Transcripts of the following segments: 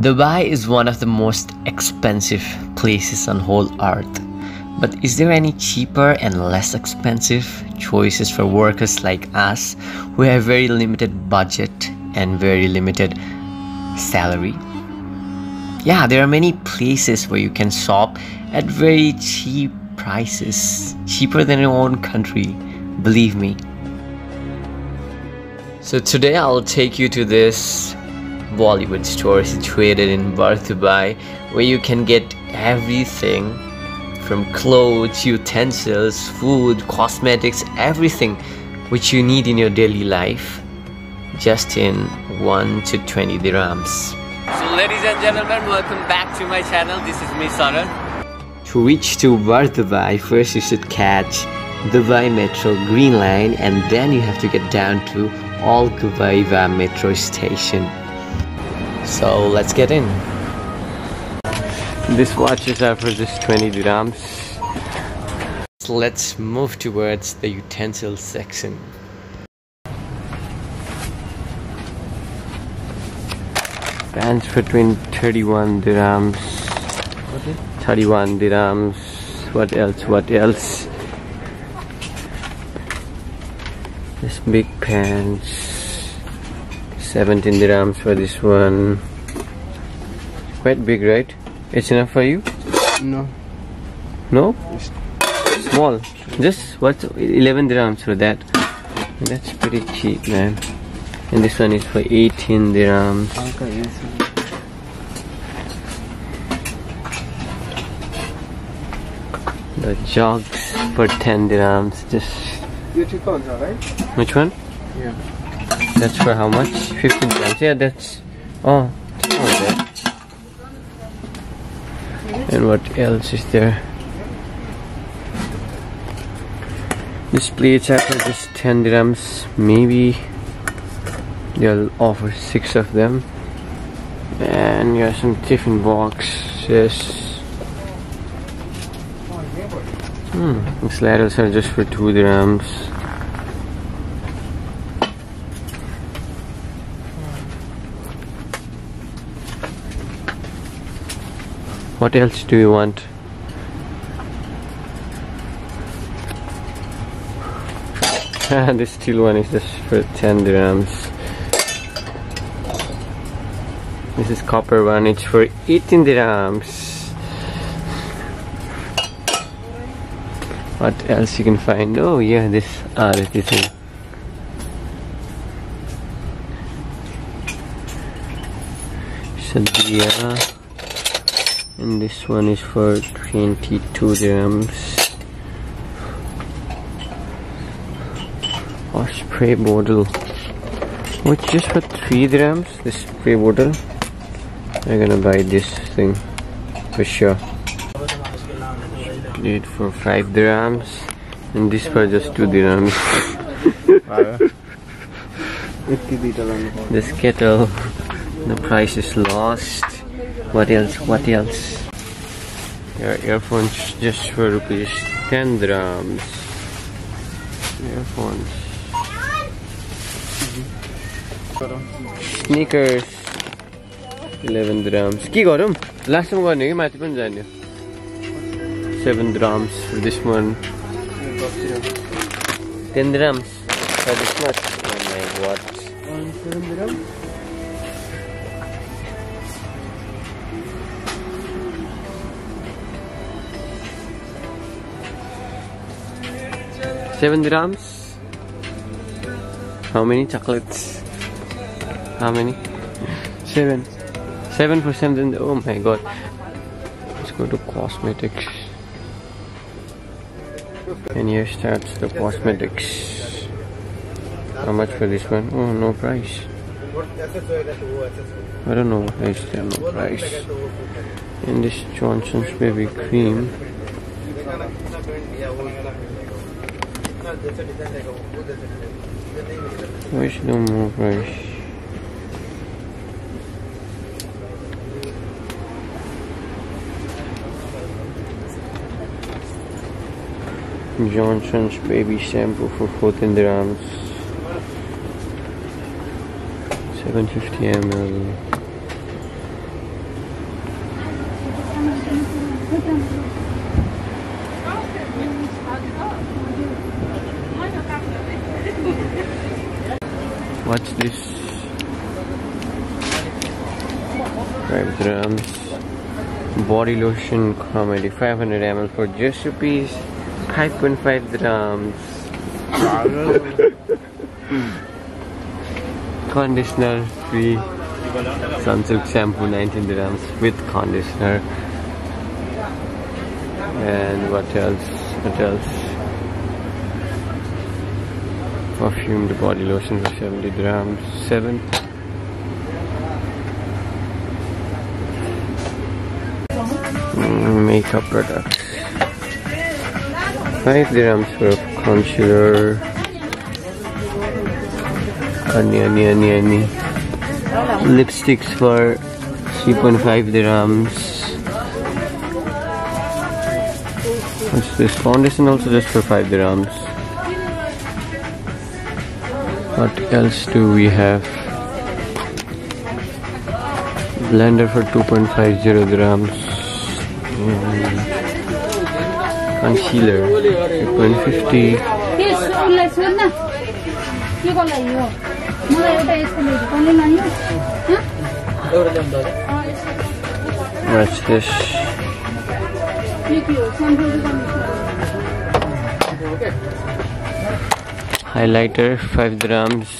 Dubai is one of the most expensive places on whole earth. But is there any cheaper and less expensive choices for workers like us who have very limited budget and very limited salary? Yeah, there are many places where you can shop at very cheap prices, cheaper than your own country, believe me. So today I'll take you to this Bollywood store situated in Bur, Dubai where you can get everything from clothes, utensils, food, cosmetics, everything which you need in your daily life just in 1 to 20 dirhams. So ladies and gentlemen, welcome back to my channel. This is me Sarad. To reach to Bur, Dubai, first you should catch Dubai Metro Green Line and then you have to get down to Al Ghubaiba Metro Station. So let's get in. This watches are for just 20 dirhams. So let's move towards the utensil section. Pants between 31 dirhams. 31 dirhams. What else? What else? This big pants. 17 dirhams for this one. Quite big right? It's enough for you? No. No? Small. Just what 11 dirhams for that. That's pretty cheap man. And this one is for 18 dirhams. The jogs for 10 dirhams just which one? Yeah that's for how much? 15 grams. Yeah, that's. Oh, that. And what else is there? This plates are for just 10 dirhams. Maybe they'll offer six of them. And you have some tiffin boxes. Hmm, these ladders are just for 2 dirhams. What else do you want? this steel one is just for 10 dirhams. This is copper one, it's for 18 dirhams. What else you can find? Oh yeah, this ah this is Sadia and this one is for 22 dirhams. Or spray bottle. Which is for 3 dirhams this spray bottle. I'm gonna buy this thing for sure. It for 5 dirhams. And this for just 2 dirhams. This kettle the price is lost What else? What else? Your earphones just for rupees 10 drums. Earphones. Sneakers eleven grams के गरौँ लास्टसम्म गर्ने कि माथि पनि जाने seven grams for this one ten grams for this much what 7 dirhams Seven dirhams. How many chocolates? How many? Seven. Seven for seven. Oh my god. Let's go to cosmetics. And here starts the cosmetics. How much for this one? Oh, no price. I don't know why is there no price. And this Johnson's baby cream. More brush. Johnson's baby shampoo for 14 dirhams 750 ml What's this? 5 grams. Body lotion comedy 500 ml for just rupees 5.5 grams. conditioner free Sunsilk shampoo 19 grams with conditioner. And what else? What else? Perfumed body lotion for 70 grams. 7 mm, makeup products. 5 grams for concealer. Ani ani ani ani. Lipsticks for 3.5 dirhams what's this? Foundation also just for 5 dirhams what else do we have? Blender for 2.50 grams. And concealer 2.50 what's this highlighter 5 grams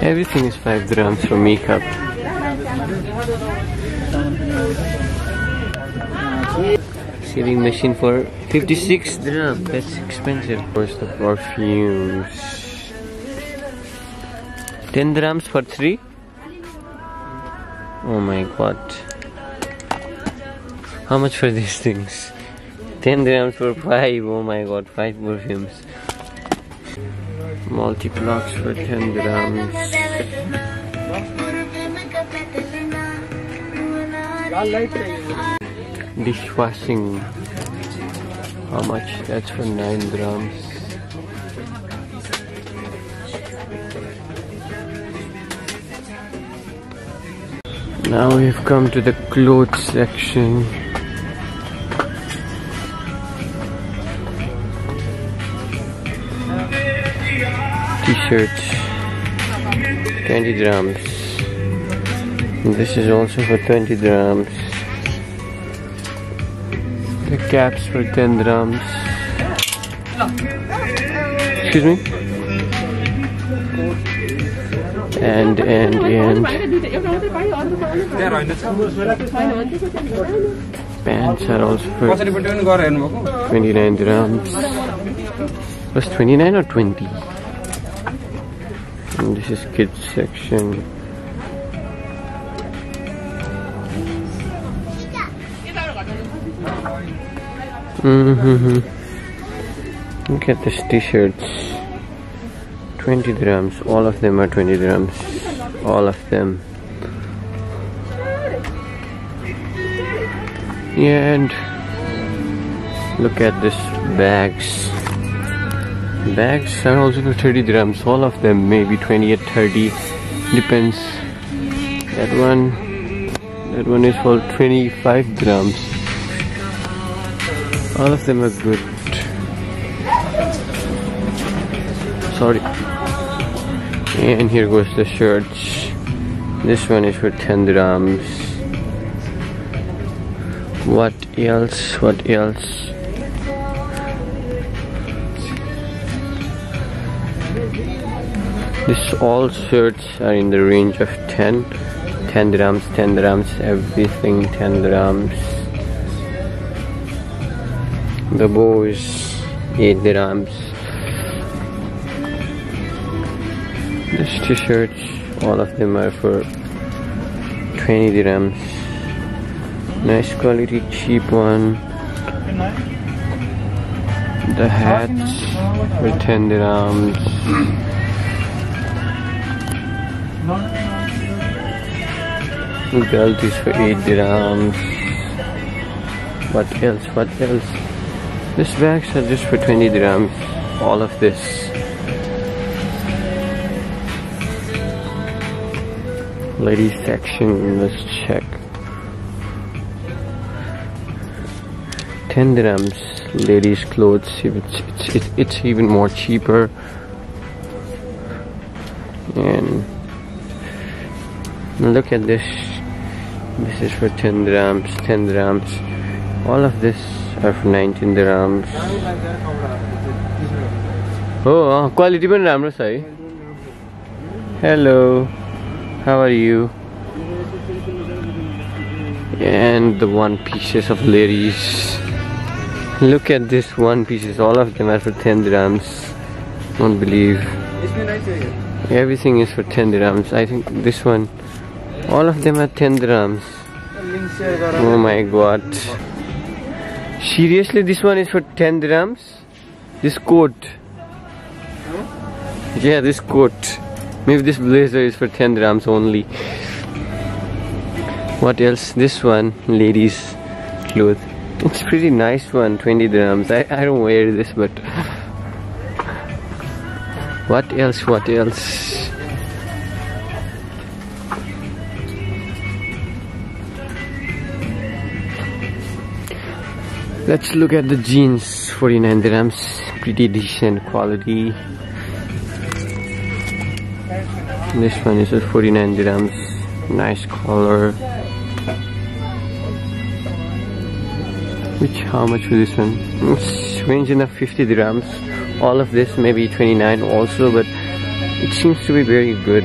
everything is 5 grams for makeup. Shaving machine for 56 dirham that's expensive. Where's the perfumes 10 dirhams for 3 oh my god. How much for these things 10 grams for 5 oh my god 5 perfumes. Multi-blocks for 10 dirhams dishwashing. How much? That's for 9 grams. Now we've come to the clothes section t-shirts 20 grams this is also for 20 grams the caps for 10 grams excuse me? And and and pants are also for 29 grams was 29 or 20 and this is kids section. Mm -hmm. look at this t-shirts. 20 grams all of them are 20 grams all of them. Yeah, and look at this bags bags are also for 30 dirhams all of them maybe 20 or 30 depends. That one that one is for 25 grams all of them are good. Sorry. And here goes the shirts. This one is for 10 dirhams. What else? What else this all shirts are in the range of 10 10 dirhams 10 dirhams everything 10 dirhams the bow is 8 dirhams this t-shirts all of them are for 20 dirhams nice quality cheap one. The hats for 10 dirhams Belt is for 8 dirhams. What else? What else? This bags are just for 20 dirhams. All of this. Ladies section, let's check. 10 dirhams ladies clothes it's, it's, it's, it's even more cheaper and look at this this is for 10 dirhams 10 dirhams all of this are for 19 dirhams oh quality पनि राम्रो छ है hello how are you and the one pieces of ladies look at this one pieces all of them are for 10 dirhams don't believe everything is for 10 dirhams i think this one all of them are 10 dirhams oh my god. Seriously this one is for 10 dirhams this coat yeah this coat maybe this blazer is for 10 dirhams only. What else? This one ladies clothes. It's pretty nice one 20 dirhams. I, I don't wear this but what else what else let's look at the jeans 49 dirhams pretty decent quality. This one is 49 dirhams nice color. Which how much for this one? It's ranging of 50 dirhams. All of this maybe 29 also but it seems to be very good.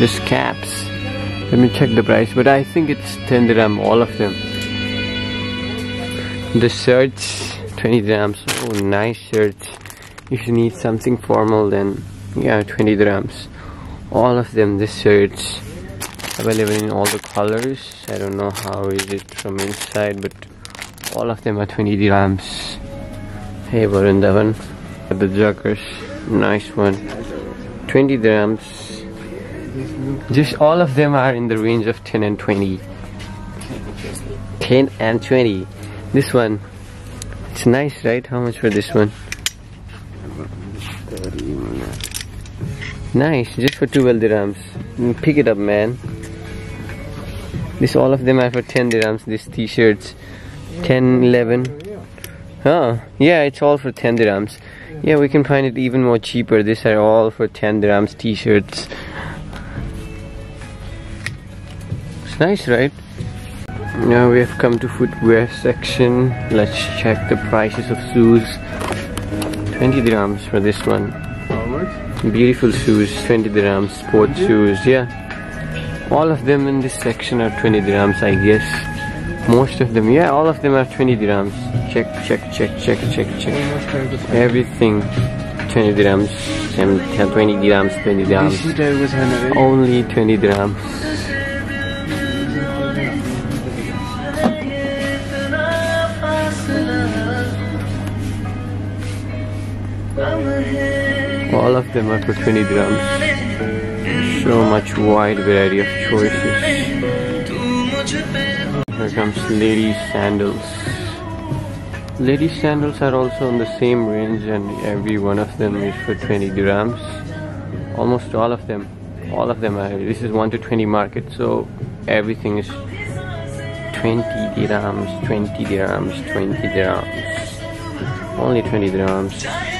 This caps. Let me check the price but I think it's 10 dirham all of them the shirts 20 dirhams oh nice shirts if you need something formal then yeah 20 dirhams all of them this shirts available in all the colors. I don't know how is it from inside but all of them are 20 dirhams hey Varundavan the joggers nice one. 20 dirhams just all of them are in the range of 10 and 20 10 and 20 this one. It's nice right? How much for this one? Nice just for 12 dirhams mm, pick it up man. This all of them are for 10 dirhams these t-shirts. 10 11 oh yeah it's all for 10 dirhams. Yeah we can find it even more cheaper. These are all for 10 dirhams t-shirts. It's nice right now we have come to footwear section. Let's check the prices of shoes. 20 dirhams for this one. Beautiful shoes 20 dirhams sport shoes yeah. All of them in this section are 20 dirhams I guess. Most of them yeah all of them are 20 dirhams. Check check check check check check. Everything 20 dirhams 20 dirhams 20 dirhams. Only 20 dirhams all of them are for 20 dirhams so much wide variety of choices. Here comes ladies sandals. Ladies sandals are also in the same range and every one of them is for 20 dirhams. Almost all of them all of them are this is 1 to 20 market so everything is 20 dirhams 20 dirhams 20 dirhams. Only 20 dirhams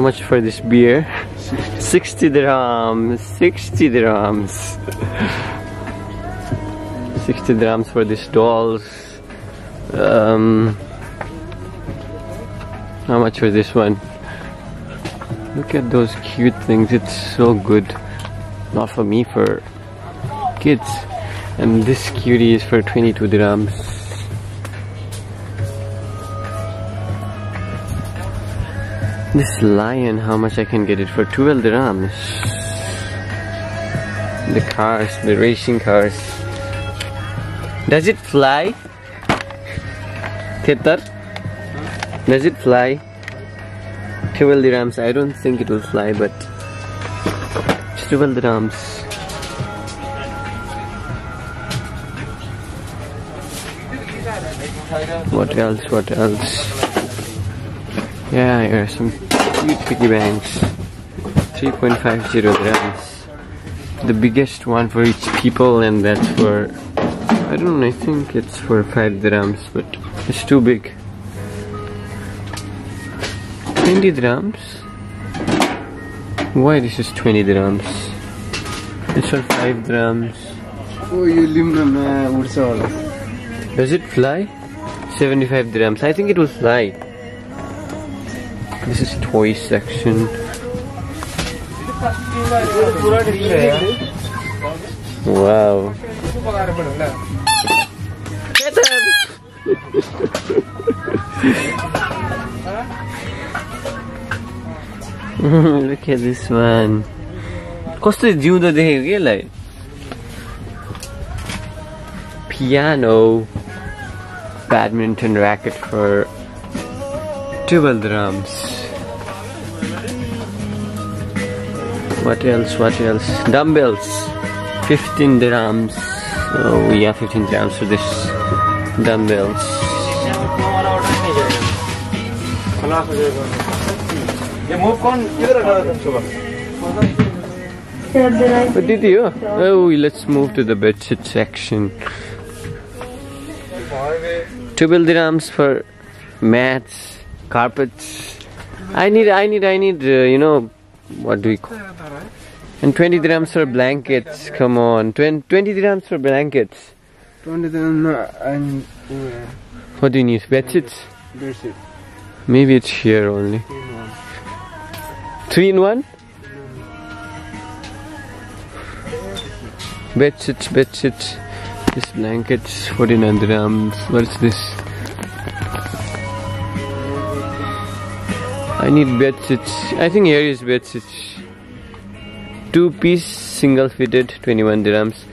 How much for this beer? 60 dirhams. 60 dirhams. 60 dirhams for these dolls. Um, how much for this one? Look at those cute things. It's so good. Not for me, for kids. And this cutie is for 22 dirhams. This lion, how much I can get it for 12 dirhams. The cars, the racing cars. Does it fly? Theater? Does it fly? 12 dirhams. I don't think it will fly, but 12 dirhams. What else? What else? Yeah, here are some cute piggy banks. 3.50 grams. the biggest one for each people and that's for I don't know I think it's for 5 dirhams but it's too big. 20 dirhams why this is 20 dirhams it's for 5 dirhams Oh, you limna uh, होला does it fly? 75 dirhams I think it will fly this is toy section wow Look at this one. कस्तो जिउँदो देखेको कि यसलाई piano badminton racket for 12 drums. What else what else? Dumbbells. 15 drums. Oh yeah 15 drums for this. Dumbbells. But did you? Oh, let's move to the bedsheet section. 12 dirhams for mats, carpets. I need, I need, I need, uh, you know, what do we call And 20 dirhams for blankets. Come on. 20, 20 dirhams for blankets. 20 dirham no and What do you need? Bedsheets? it Maybe it's here only. Three in one? Bedsheets, bedsheets. This blankets, 49 dirhams. What's this? I need bedsheets. I think here is bedsheets. Two piece single fitted, 21 dirhams.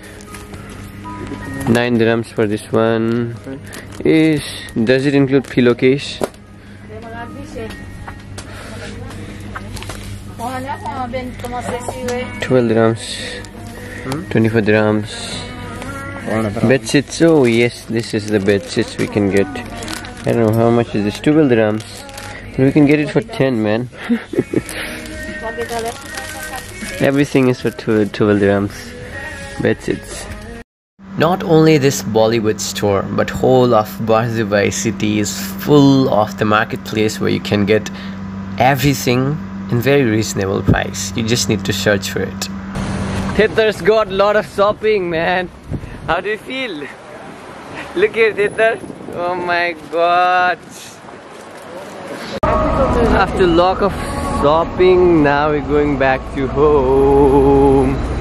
9 dirhams for this one. Is does it include pillowcase? Twelve dirhams. Twenty-four dirhams. Bed sheets. Oh yes, this is the bed sheets we can get. I don't know how much is this. Twelve dirhams. But we can get it for ten, man. Everything is for twelve, 12 dirhams. Bed sheets. Not only this Bollywood store, but whole of Bur Dubai city is full of the marketplace where you can get everything in very reasonable price. You just need to search for it. Thithar's got a lot of shopping, man. How do you feel? Look here, Thithar. Oh my god. After a lot of shopping, now we're going back to home.